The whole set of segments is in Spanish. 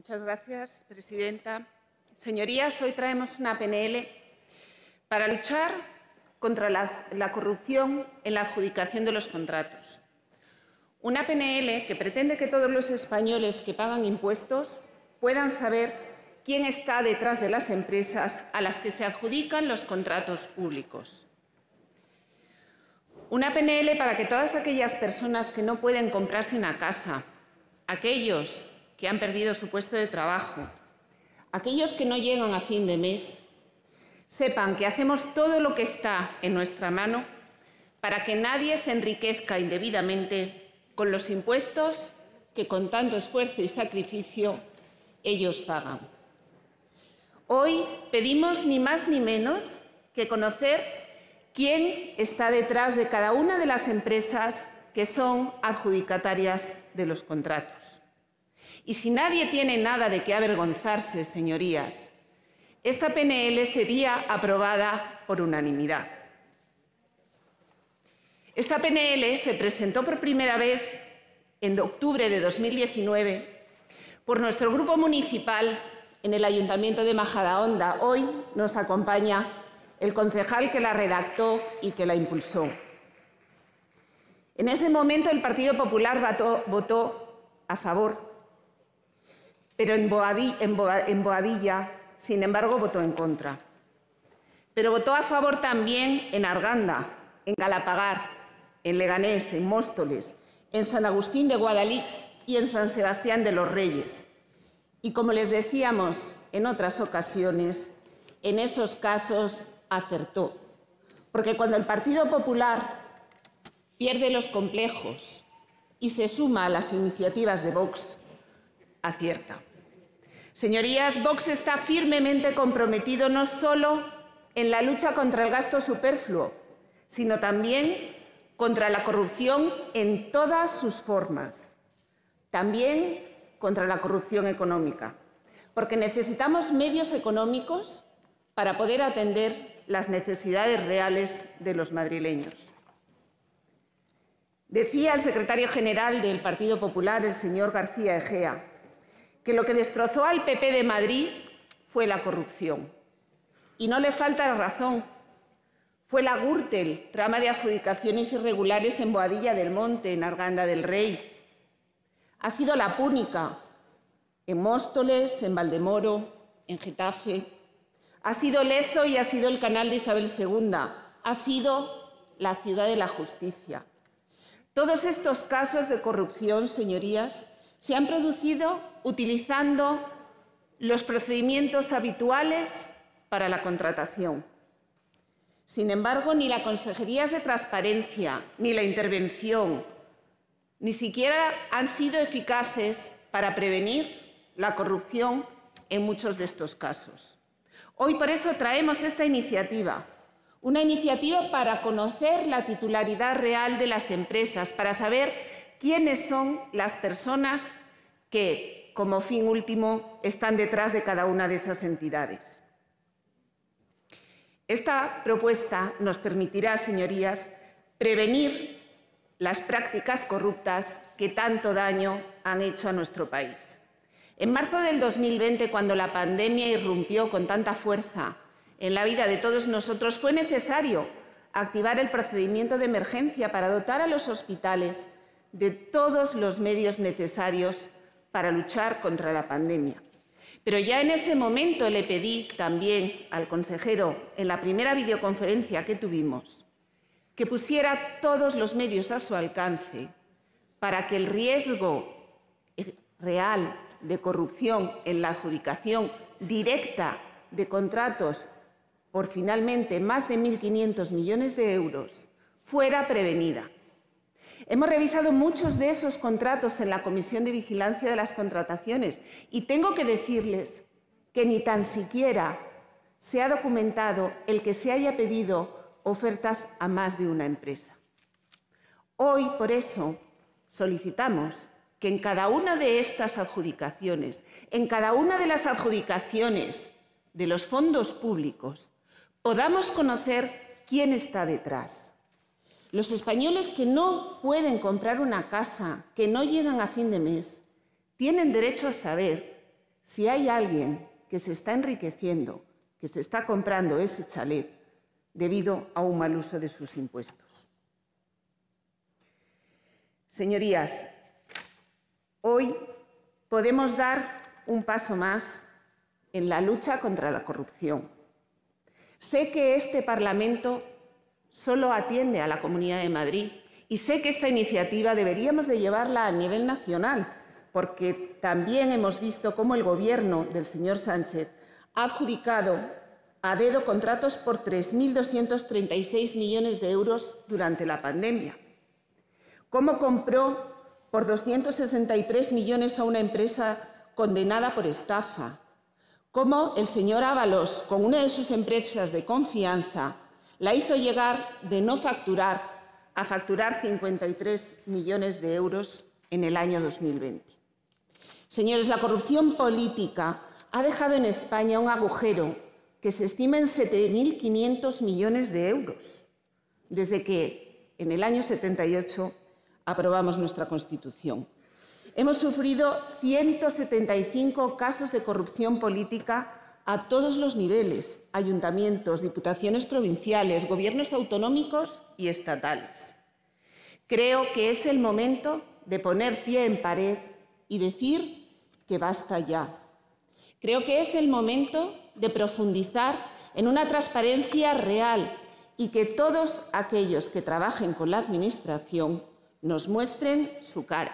Muchas gracias, presidenta. Señorías, hoy traemos una PNL para luchar contra la, la, corrupción en la adjudicación de los contratos. Una PNL que pretende que todos los españoles que pagan impuestos puedan saber quién está detrás de las empresas a las que se adjudican los contratos públicos. Una PNL para que todas aquellas personas que no pueden comprarse una casa, aquellos que han perdido su puesto de trabajo, aquellos que no llegan a fin de mes, sepan que hacemos todo lo que está en nuestra mano para que nadie se enriquezca indebidamente con los impuestos que con tanto esfuerzo y sacrificio ellos pagan. Hoy pedimos ni más ni menos que conocer quién está detrás de cada una de las empresas que son adjudicatarias de los contratos. Y si nadie tiene nada de qué avergonzarse, señorías, esta PNL sería aprobada por unanimidad. Esta PNL se presentó por primera vez en octubre de 2019 por nuestro grupo municipal en el Ayuntamiento de Majadahonda. Hoy nos acompaña el concejal que la redactó y que la impulsó. En ese momento el Partido Popular votó, votó a favor, pero en en Boadilla, sin embargo, votó en contra. Pero votó a favor también en Arganda, en Galapagar, en Leganés, en Móstoles, en San Agustín de Guadalix y en San Sebastián de los Reyes. Y como les decíamos en otras ocasiones, en esos casos acertó. Porque cuando el Partido Popular pierde los complejos y se suma a las iniciativas de Vox, acierta. Señorías, Vox está firmemente comprometido no solo en la lucha contra el gasto superfluo, sino también contra la corrupción en todas sus formas. También contra la corrupción económica, porque necesitamos medios económicos para poder atender las necesidades reales de los madrileños. Decía el secretario general del Partido Popular, el señor García Egea, que lo que destrozó al PP de Madrid fue la corrupción. Y no le falta razón. Fue la Gürtel, trama de adjudicaciones irregulares en Boadilla del Monte, en Arganda del Rey, ha sido la Púnica, en Móstoles, en Valdemoro, en Getafe. Ha sido Lezo y ha sido el canal de Isabel II. Ha sido la ciudad de la justicia. Todos estos casos de corrupción, señorías, se han producido utilizando los procedimientos habituales para la contratación. Sin embargo, ni la Consejería de Transparencia ni la Intervención ni siquiera han sido eficaces para prevenir la corrupción en muchos de estos casos. Hoy por eso traemos esta iniciativa, una iniciativa para conocer la titularidad real de las empresas, para saber quiénes son las personas que, como fin último, están detrás de cada una de esas entidades. Esta propuesta nos permitirá, señorías, prevenir las prácticas corruptas que tanto daño han hecho a nuestro país. En marzo del 2020, cuando la pandemia irrumpió con tanta fuerza en la vida de todos nosotros, fue necesario activar el procedimiento de emergencia para dotar a los hospitales de todos los medios necesarios para luchar contra la pandemia. Pero ya en ese momento le pedí también al consejero, en la primera videoconferencia que tuvimos, que pusiera todos los medios a su alcance para que el riesgo real de corrupción en la adjudicación directa de contratos por finalmente más de 1.500 millones de euros fuera prevenida. Hemos revisado muchos de esos contratos en la Comisión de Vigilancia de las Contrataciones y tengo que decirles que ni tan siquiera se ha documentado el que se haya pedido ofertas a más de una empresa. Hoy, por eso, solicitamos que en cada una de estas adjudicaciones, en cada una de las adjudicaciones de los fondos públicos, podamos conocer quién está detrás. Los españoles que no pueden comprar una casa, que no llegan a fin de mes, tienen derecho a saber si hay alguien que se está enriqueciendo, que se está comprando ese chalet debido a un mal uso de sus impuestos. Señorías, hoy podemos dar un paso más en la lucha contra la corrupción. Sé que este Parlamento solo atiende a la Comunidad de Madrid. Y sé que esta iniciativa deberíamos de llevarla a nivel nacional, porque también hemos visto cómo el Gobierno del señor Sánchez ha adjudicado a dedo contratos por 3.236 millones de euros durante la pandemia, cómo compró por 263 millones a una empresa condenada por estafa, cómo el señor Ábalos, con una de sus empresas de confianza, la hizo llegar de no facturar a facturar 53 millones de euros en el año 2020. Señores, la corrupción política ha dejado en España un agujero que se estima en 7.500 millones de euros, desde que en el año 78 aprobamos nuestra Constitución. Hemos sufrido 175 casos de corrupción política a todos los niveles, ayuntamientos, diputaciones provinciales, gobiernos autonómicos y estatales. Creo que es el momento de poner pie en pared y decir que basta ya. Creo que es el momento de profundizar en una transparencia real y que todos aquellos que trabajen con la Administración nos muestren su cara.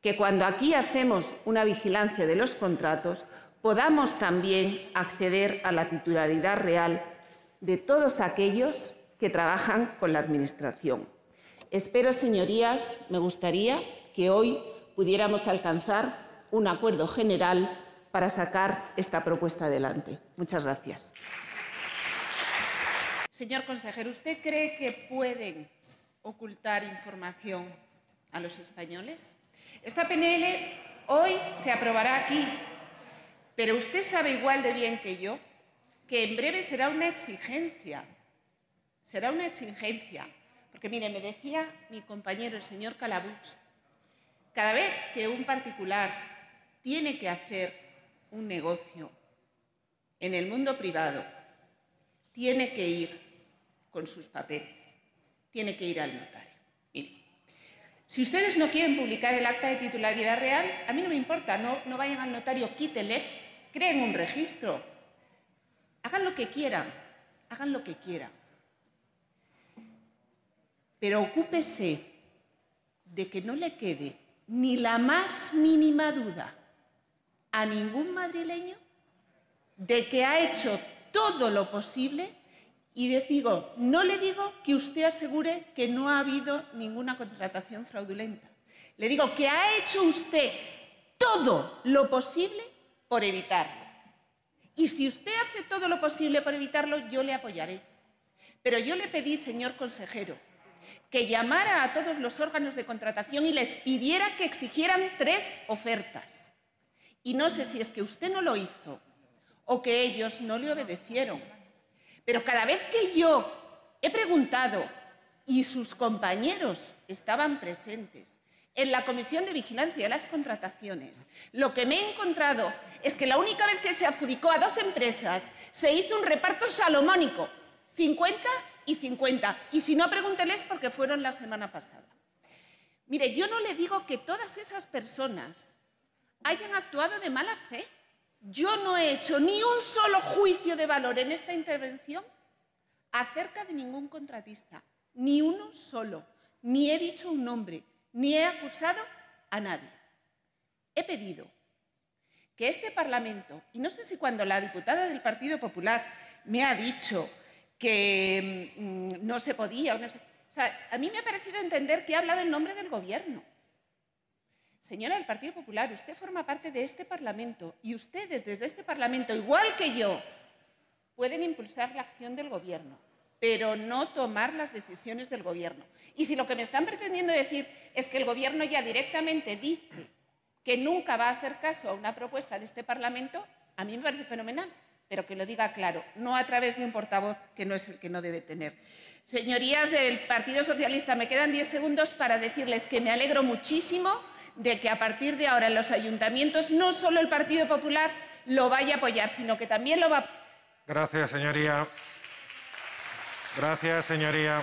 Que cuando aquí hacemos una vigilancia de los contratos podamos también acceder a la titularidad real de todos aquellos que trabajan con la Administración. Espero, señorías, me gustaría que hoy pudiéramos alcanzar un acuerdo general para sacar esta propuesta adelante. Muchas gracias. Señor consejero, ¿usted cree que pueden ocultar información a los españoles? Esta PNL hoy se aprobará aquí pero usted sabe igual de bien que yo que en breve será una exigencia. Será una exigencia. Porque, mire, me decía mi compañero, el señor Calabuch, cada vez que un particular tiene que hacer un negocio en el mundo privado, tiene que ir con sus papeles, tiene que ir al notario. Mire, si ustedes no quieren publicar el acta de titularidad real, a mí no me importa, no, no vayan al notario, quítele creen un registro. Hagan lo que quieran, hagan lo que quieran. Pero ocúpese de que no le quede ni la más mínima duda a ningún madrileño de que ha hecho todo lo posible y les digo, no le digo que usted asegure que no ha habido ninguna contratación fraudulenta. Le digo que ha hecho usted todo lo posible por evitarlo. Y si usted hace todo lo posible por evitarlo, yo le apoyaré. Pero yo le pedí, señor consejero, que llamara a todos los órganos de contratación y les pidiera que exigieran tres ofertas. Y no sé si es que usted no lo hizo o que ellos no le obedecieron. Pero cada vez que yo he preguntado y sus compañeros estaban presentes en la Comisión de Vigilancia de las Contrataciones, lo que me he encontrado es que la única vez que se adjudicó a dos empresas se hizo un reparto salomónico, 50 y 50. Y si no, pregúnteles porque fueron la semana pasada. Mire, yo no le digo que todas esas personas hayan actuado de mala fe. Yo no he hecho ni un solo juicio de valor en esta intervención acerca de ningún contratista, ni uno solo, ni he dicho un nombre, ni he acusado a nadie. He pedido que este Parlamento, y no sé si cuando la diputada del Partido Popular me ha dicho que mm, no se podía, o sea, a mí me ha parecido entender que ha hablado en nombre del Gobierno. Señora del Partido Popular, usted forma parte de este Parlamento y ustedes desde este Parlamento, igual que yo, pueden impulsar la acción del Gobierno pero no tomar las decisiones del Gobierno. Y si lo que me están pretendiendo decir es que el Gobierno ya directamente dice que nunca va a hacer caso a una propuesta de este Parlamento, a mí me parece fenomenal. pero que lo diga claro, no a través de un portavoz que no es el que no debe tener. Señorías del Partido Socialista, me quedan diez segundos para decirles que me alegro muchísimo de que a partir de ahora en los ayuntamientos no solo el Partido Popular lo vaya a apoyar, sino que también lo va a... Gracias, señoría. Gracias, señoría.